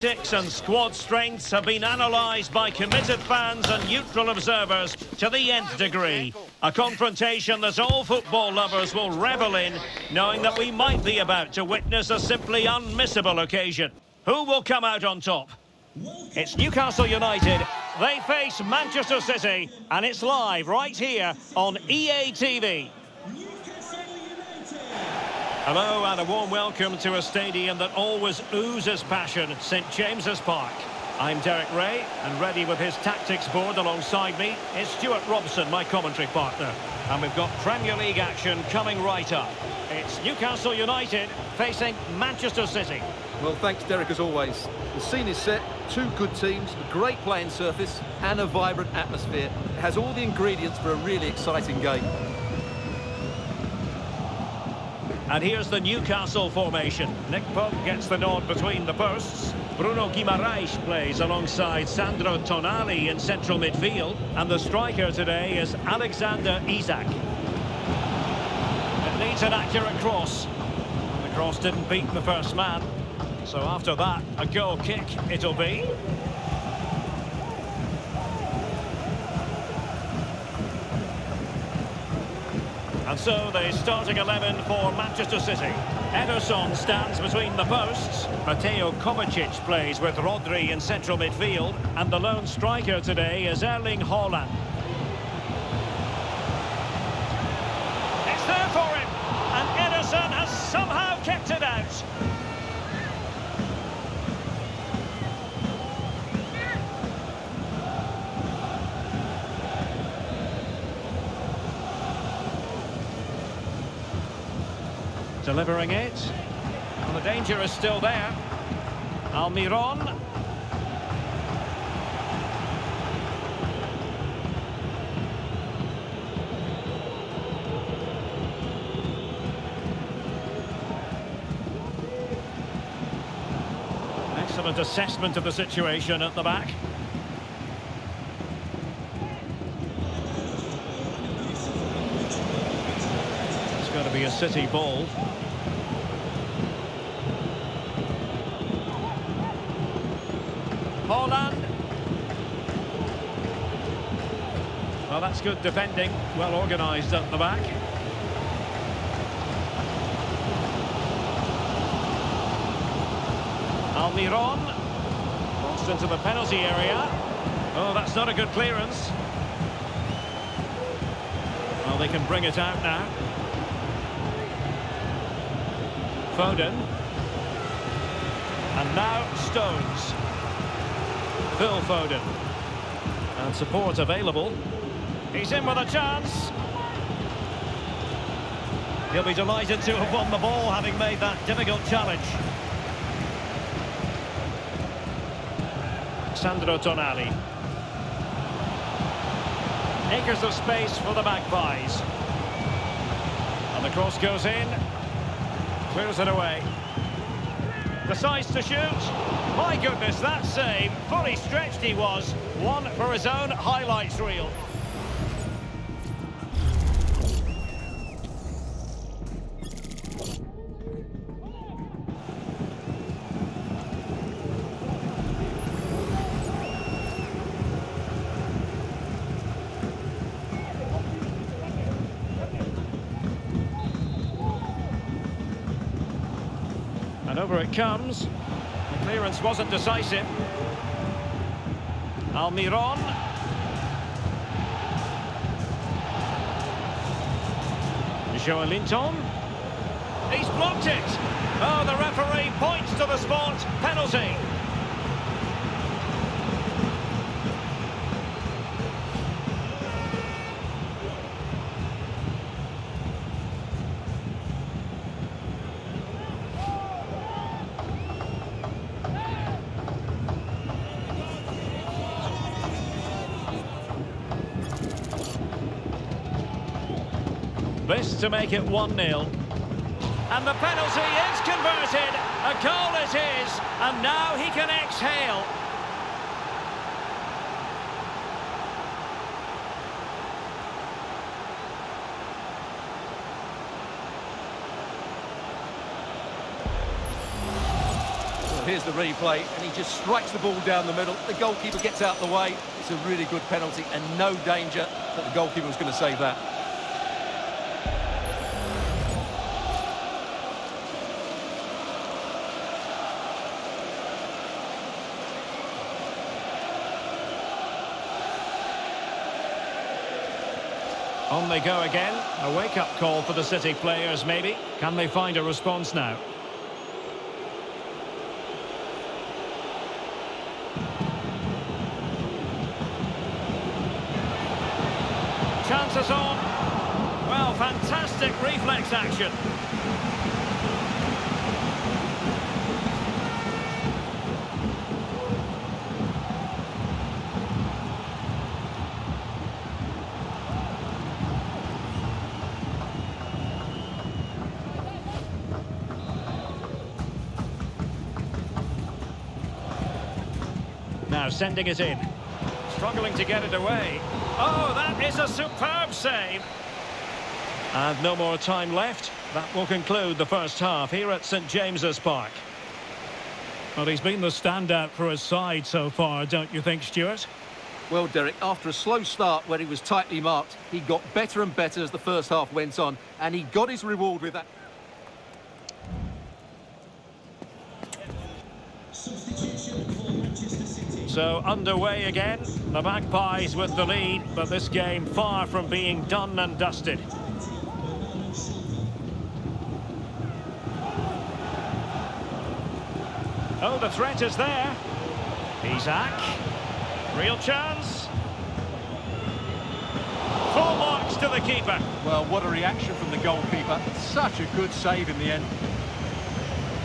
Tactics and squad strengths have been analysed by committed fans and neutral observers to the nth degree. A confrontation that all football lovers will revel in, knowing that we might be about to witness a simply unmissable occasion. Who will come out on top? It's Newcastle United. They face Manchester City, and it's live right here on EA TV. Hello and a warm welcome to a stadium that always oozes passion, St James's Park. I'm Derek Rae, and ready with his tactics board alongside me is Stewart Robson, my commentary partner. And we've got Premier League action coming right up. It's Newcastle United facing Manchester City. Well, thanks, Derek, as always. The scene is set, two good teams, a great playing surface, and a vibrant atmosphere. It has all the ingredients for a really exciting game. And here's the Newcastle formation. Nick Pope gets the nod between the posts. Bruno Guimaraes plays alongside Sandro Tonali in central midfield. And the striker today is Alexander Isak. It needs an accurate cross. The cross didn't beat the first man. So after that, a goal kick it'll be. So the starting 11 for Manchester City. Ederson stands between the posts. Mateo Kovacic plays with Rodri in central midfield. And the lone striker today is Erling Haaland. It's there for him. And Ederson has somehow kept it out. Delivering it. Well, the danger is still there. Almiron. Excellent assessment of the situation at the back. It's going to be a City ball. Haaland. Well, that's good defending. Well organised at the back. Almiron. Crossed into the penalty area. Oh, that's not a good clearance. Well, they can bring it out now. Foden. And now Stones. Phil Foden. And support available. He's in with a chance. He'll be delighted to have won the ball, having made that difficult challenge. Sandro Tonali. Acres of space for the Magpies. And the cross goes in. Clears it away. Decides to shoot. My goodness, that save. Fully stretched he was. One for his own highlights reel. It comes. The clearance wasn't decisive. Almiron. Joelinton. He's blocked it. Oh, the referee points to the spot. Penalty. This to make it 1-0. And the penalty is converted. A goal it is. And now he can exhale. here's the replay, and he just strikes the ball down the middle. The goalkeeper gets out of the way. It's a really good penalty and no danger that the goalkeeper was going to save that. On they go again. A wake-up call for the City players, maybe. Can they find a response now? Chances on. Well, fantastic reflex action. Now sending it in. Struggling to get it away. Oh, that is a superb save. And no more time left. That will conclude the first half here at St James's Park. Well, he's been the standout for his side so far, don't you think, Stewart? Well, Derek, after a slow start where he was tightly marked, he got better and better as the first half went on, and he got his reward with that. So underway again. The Magpies with the lead, but this game far from being done and dusted. Oh, the threat is there. Isak. Real chance. Full marks to the keeper. Well, what a reaction from the goalkeeper. Such a good save in the end.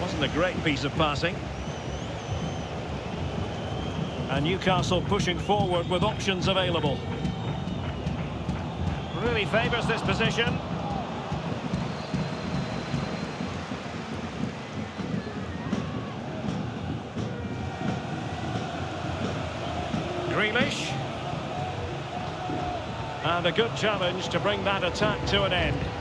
Wasn't a great piece of passing. And Newcastle pushing forward with options available. Really favours this position. Grealish. And a good challenge to bring that attack to an end.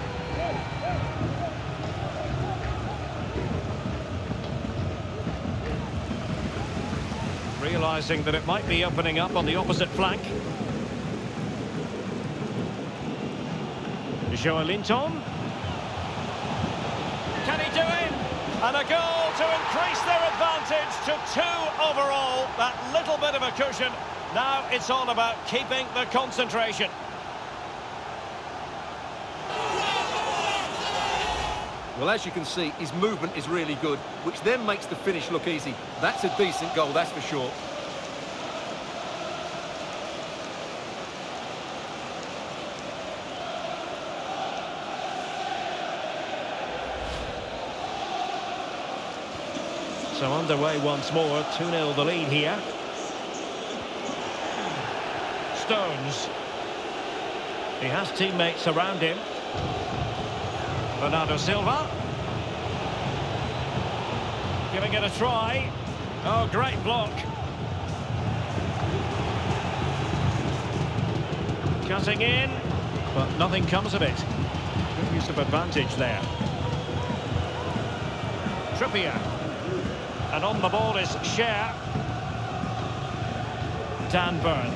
Realising that it might be opening up on the opposite flank. Joelinton. Can he do it? And a goal to increase their advantage to two overall. That little bit of a cushion. Now it's all about keeping the concentration. Well, as you can see, his movement is really good, which then makes the finish look easy. That's a decent goal, that's for sure. So underway once more, 2-0 the lead here. Stones. He has teammates around him. Bernardo Silva. Giving it a try. Oh, great block. Cutting in, but nothing comes of it. Good use of advantage there. Trippier. And on the ball is Schär. Dan Burn.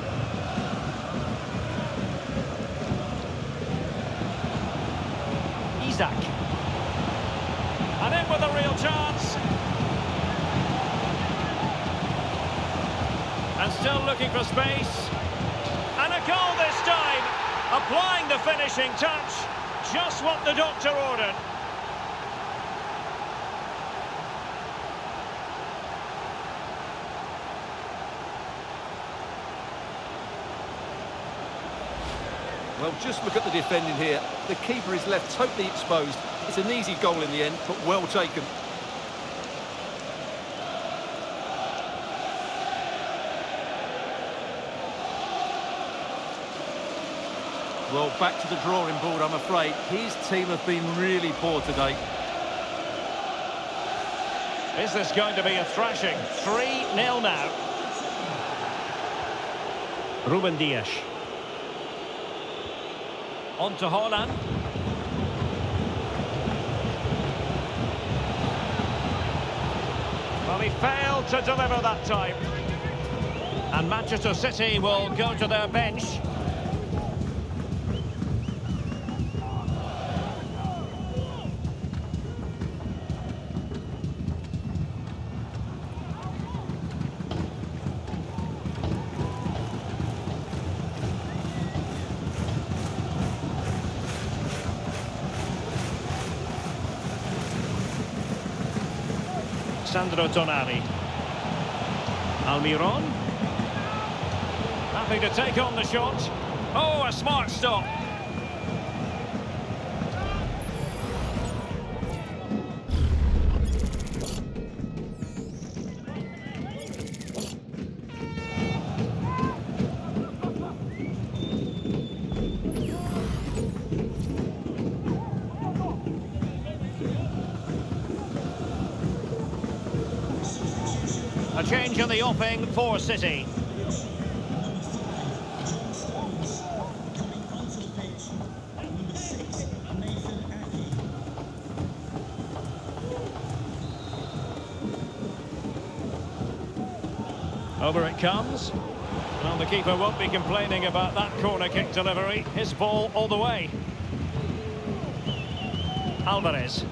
Isak. And in with a real chance. And still looking for space. And a goal this time. Applying the finishing touch. Just what the doctor ordered. Well, just look at the defending here. The keeper is left totally exposed. It's an easy goal in the end, but well taken. Well, back to the drawing board, I'm afraid. His team have been really poor today. Is this going to be a thrashing? 3-0 now. Ruben Dias. On to Haaland. Well, he failed. failed to deliver that time. And Manchester City will go to their bench. Sandro Tonali. Almiron. Happy to take on the shot. Oh, a smart stop. Change in the offing for City. Over it comes. Well, the keeper won't be complaining about that corner kick delivery. His ball all the way. Alvarez.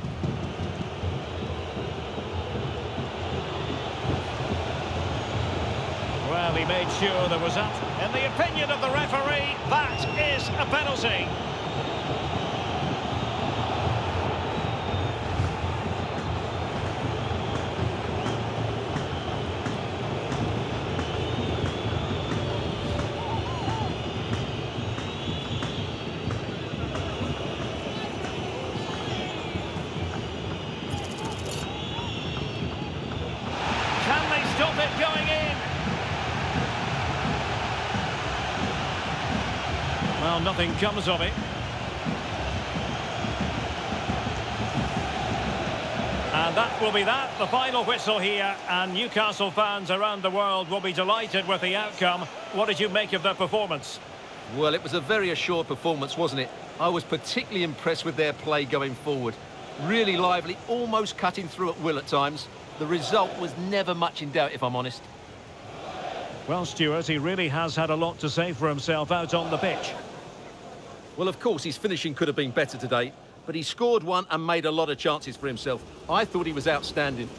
Well, he made sure there was that. In the opinion of the referee, that is a penalty. Can they stop it going in? Well, nothing comes of it. And that will be that, the final whistle here, and Newcastle fans around the world will be delighted with the outcome. What did you make of their performance? Well, it was a very assured performance, wasn't it? I was particularly impressed with their play going forward. Really lively, almost cutting through at will at times. The result was never much in doubt, if I'm honest. Well, Stewart, he really has had a lot to say for himself out on the pitch. Well, of course, his finishing could have been better today, but he scored one and made a lot of chances for himself. I thought he was outstanding.